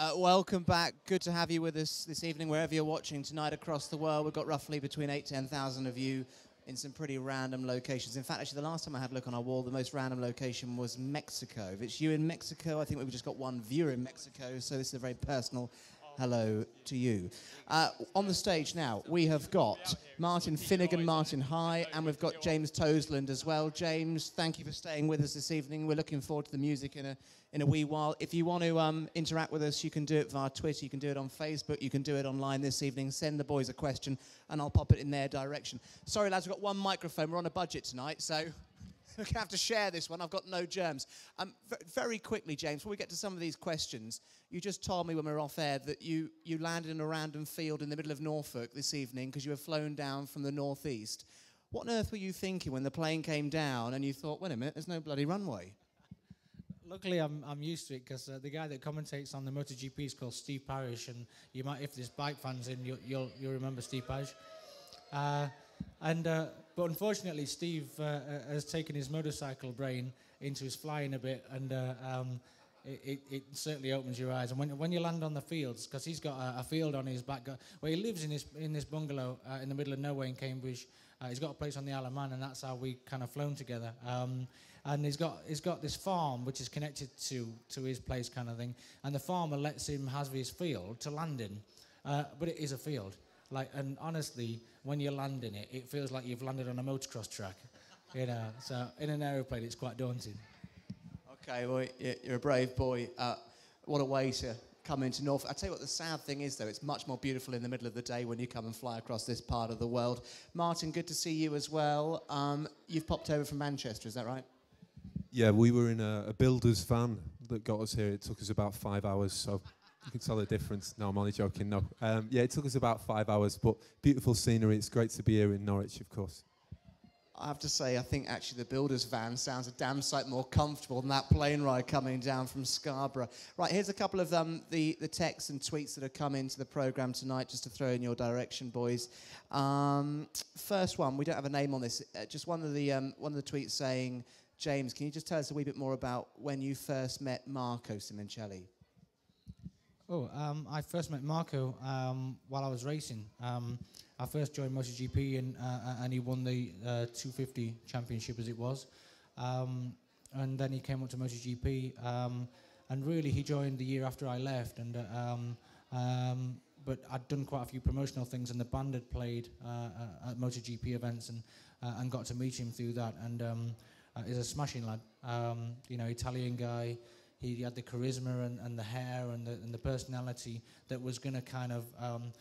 Uh, welcome back. Good to have you with us this evening, wherever you're watching tonight across the world. We've got roughly between 8 10,000 of you in some pretty random locations. In fact, actually, the last time I had a look on our wall, the most random location was Mexico. If it's you in Mexico, I think we've just got one viewer in Mexico, so this is a very personal hello to you. Uh, on the stage now, we have got Martin Finnegan, Martin High, and we've got James Toseland as well. James, thank you for staying with us this evening. We're looking forward to the music in a, in a wee while. If you want to um, interact with us, you can do it via Twitter, you can do it on Facebook, you can do it online this evening. Send the boys a question, and I'll pop it in their direction. Sorry, lads, we've got one microphone. We're on a budget tonight, so going to have to share this one. I've got no germs. Um, very quickly, James, before we get to some of these questions, you just told me when we were off air that you, you landed in a random field in the middle of Norfolk this evening because you were flown down from the northeast. What on earth were you thinking when the plane came down and you thought, wait a minute, there's no bloody runway? Luckily, I'm, I'm used to it because uh, the guy that commentates on the MotoGP is called Steve Parrish, and you might, if there's bike fans in, you'll, you'll, you'll remember Steve Parrish. Uh, and uh, but unfortunately, Steve uh, uh, has taken his motorcycle brain into his flying a bit, and uh, um, it, it, certainly opens your eyes. And when, when you land on the fields, because he's got a, a, field on his back, where he lives in this in this bungalow uh, in the middle of nowhere in Cambridge. Uh, he's got a place on the Isle of Man, and that's how we kind of flown together. Um, and he's got he's got this farm which is connected to to his place, kind of thing. And the farmer lets him have his field to land in, but it is a field. Like, and honestly, when you land in it, it feels like you've landed on a motocross track. You know, so in an aeroplane, it's quite daunting. Okay, well, you're a brave boy. Uh, what a way to come into North. I tell you what, the sad thing is, though, it's much more beautiful in the middle of the day when you come and fly across this part of the world. Martin, good to see you as well. Um, you've popped over from Manchester, is that right? Yeah, we were in a, a builder's van that got us here. It took us about five hours, so you can tell the difference. No, I'm only joking. No. Um, yeah, it took us about five hours, but beautiful scenery. It's great to be here in Norwich, of course. I have to say, I think actually the builder's van sounds a damn sight more comfortable than that plane ride coming down from Scarborough. Right, here's a couple of um, the, the texts and tweets that have come into the programme tonight, just to throw in your direction, boys. Um, first one, we don't have a name on this. Uh, just one of the um, one of the tweets saying, James, can you just tell us a wee bit more about when you first met Marco Simoncelli? Oh, um, I first met Marco um, while I was racing. Um, I first joined MotoGP and, uh, and he won the uh, 250 championship as it was. Um, and then he came up to MotoGP um, and really he joined the year after I left. And uh, um, but I'd done quite a few promotional things and the band had played uh, uh, at MotoGP events and uh, and got to meet him through that. And he's a smashing lad, you know, Italian guy he had the charisma and, and the hair and the, and the personality that was going to kind of um,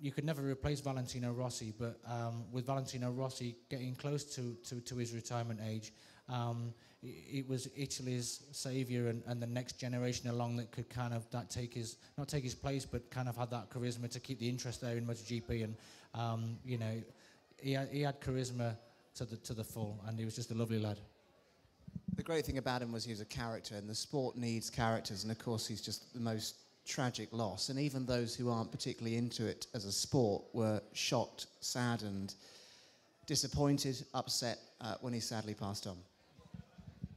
you could never replace Valentino Rossi, but um, with Valentino Rossi getting close to, to, to his retirement age, um, it, was Italy's saviour and, and the next generation along that could kind of that take his not take his place, but kind of had that charisma to keep the interest there in MotoGP. And um, you know, he had, he had charisma to the to the full, and he was just a lovely lad. The great thing about him was he was a character, and the sport needs characters, and of course, he's just the most tragic loss. And even those who aren't particularly into it as a sport were shocked, saddened, disappointed, upset uh, when he sadly passed on.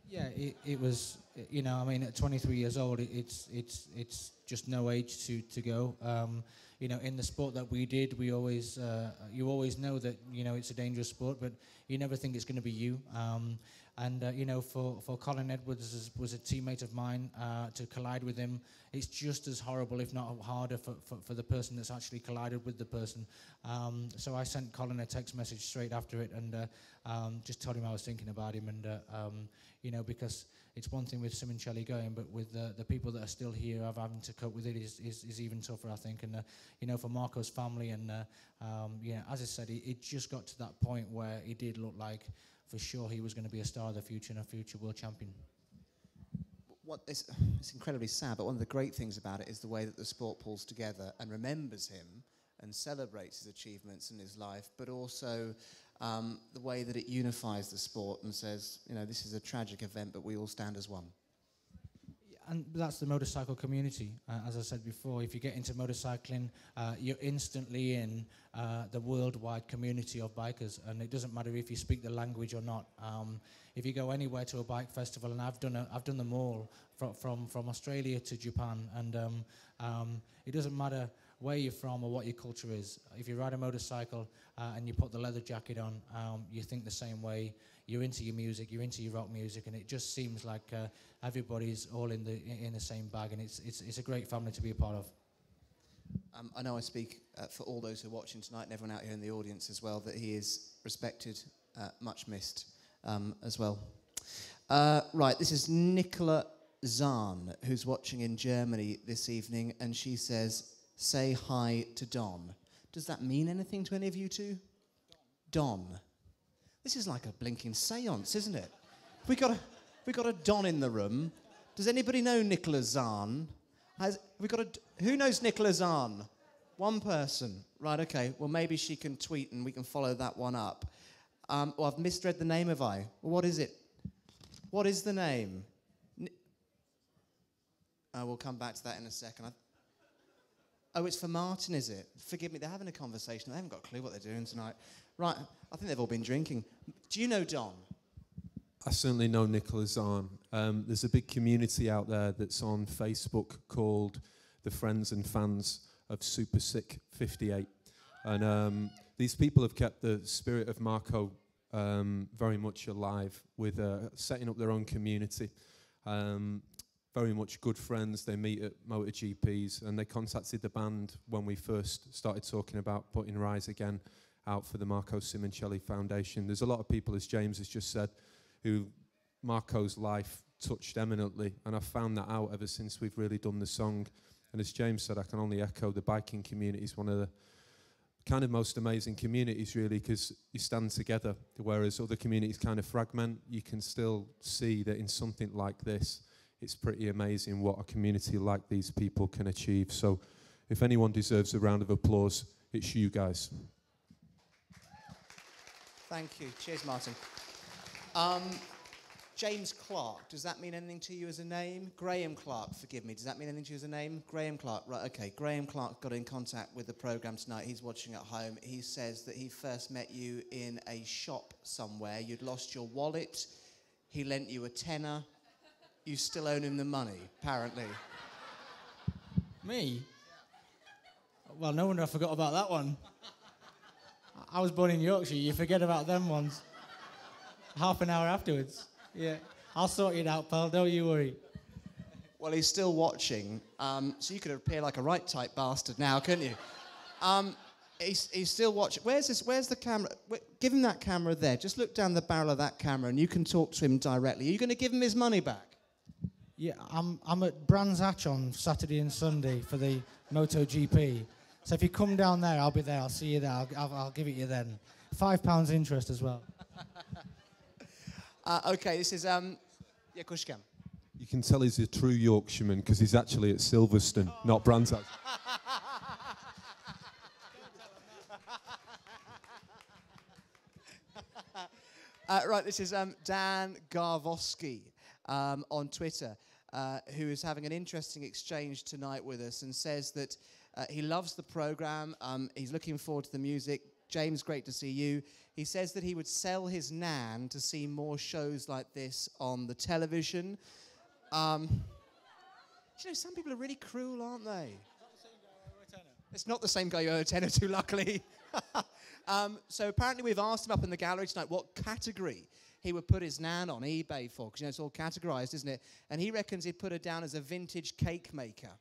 Yeah, it, it, was. You know, I mean, at 23 years old, it, it's it's it's just no age to to go. Um, you know, in the sport that we did, we always uh, you always know that you know it's a dangerous sport, but you never think it's going to be you. Um, and, uh, you know, for, for Colin Edwards was a teammate of mine uh, to collide with him. It's just as horrible, if not harder, for, for, for the person that's actually collided with the person. Um, so I sent Colin a text message straight after it and uh, um, just told him I was thinking about him. And, uh, um, you know, because it's one thing with Simoncelli going, but with the the people that are still here, I've having to cope with it is, is, is even tougher, I think. And, uh, you know, for Marco's family, and, uh, um, yeah, as I said, it, it just got to that point where it did look like for sure he was going to be a star of the future and a future world champion. What is, it's incredibly sad, but one of the great things about it is the way that the sport pulls together and remembers him and celebrates his achievements in his life, but also um, the way that it unifies the sport and says, you know, this is a tragic event, but we all stand as one. And that's the motorcycle community. Uh, as I said before, if you get into motorcycling, uh, you're instantly in uh, the worldwide community of bikers, and it doesn't matter if you speak the language or not. Um, if you go anywhere to a bike festival, and I've done a, I've done them all from from, from Australia to Japan, and um, um, it doesn't matter where you're from or what your culture is. If you ride a motorcycle uh, and you put the leather jacket on, um, you think the same way. You're into your music, you're into your rock music, and it just seems like uh, everybody's all in the in the same bag, and it's it's it's a great family to be a part of. Um, I know I speak uh, for all those who are watching tonight and everyone out here in the audience as well that he is respected, uh, much missed um, as well. Uh, right, this is Nicola Zahn, who's watching in Germany this evening, and she says, Say hi to Don. Does that mean anything to any of you two? Don. This is like a blinking seance, isn't it? We got a, we got a Don in the room. Does anybody know Nicola Zahn? Has, we got a, who knows Nicola Zahn? One person. Right, okay. Well, maybe she can tweet and we can follow that one up. Um, well, I've misread the name, have I? What is it? What is the name? Uh, we'll come back to that in a second. I, oh, it's for Martin, is it? Forgive me, they're having a conversation. They haven't got a clue what they're doing tonight. Right, I think they've all been drinking. Do you know Don? I certainly know Nicola Zahn. Um, there's a big community out there that's on Facebook called the Friends and Fans of Super Sic 58. And um, these people have kept the spirit of Marco um, very much alive with uh, setting up their own community. Um, very much good friends. They meet at MotoGPs and they contacted the band when we first started talking about putting Rise Again out for the Marco Simoncelli Foundation. There's a lot of people, as James has just said, who Marco's life touched eminently, and I've found that out ever since we've really done the song. And as James said, I can only echo the biking community is one of the kind of most amazing communities, really, because you stand together, whereas other communities kind of fragment. You can still see that in something like this, it's pretty amazing what a community like these people can achieve. So, if anyone deserves a round of applause, it's you guys. Thank you. Cheers, Martin. Um, James Clark, does that mean anything to you as a name? Graham Clark, forgive me, does that mean anything to you as a name? Graham Clark, right, okay. Graham Clark got in contact with the programme tonight. He's watching at home. He says that he first met you in a shop somewhere. You'd lost your wallet. He lent you a tenner. You still own him the money, apparently. Me? Well, no wonder I forgot about that one. I was born in Yorkshire. You forget about them ones. Half an hour afterwards. Yeah. I'll sort it out, pal. Don't you worry. Well, he's still watching, um, so you could appear like a right type bastard now, couldn't you? Um, he's, he's still watching. Where's this? Where's the camera? Give him that camera there. Just look down the barrel of that camera, and you can talk to him directly. Are you going to give him his money back? Yeah, I'm, I'm at Brands Hatch on Saturday and Sunday for the MotoGP. So if you come down there, I'll be there. I'll see you there. I'll, I'll, I'll give it you then. Five pounds interest as well. Uh, okay, this is um, yeah, Yakushkan. You can tell he's a true Yorkshireman because he's actually at Silverstone, not Brands. Uh, right, this is um, Dan Garvosky um, on Twitter, uh, who is having an interesting exchange tonight with us and says that uh, he loves the program. Um, he's looking forward to the music. James, great to see you. He says that he would sell his nan to see more shows like this on the television. Um, you know, some people are really cruel, aren't they? It's not the same guy you owe a tenner to, luckily. um, so apparently we've asked him up in the gallery tonight what category he would put his nan on eBay for, because you know it's all categorized, isn't it? And he reckons he'd put her down as a vintage cake maker.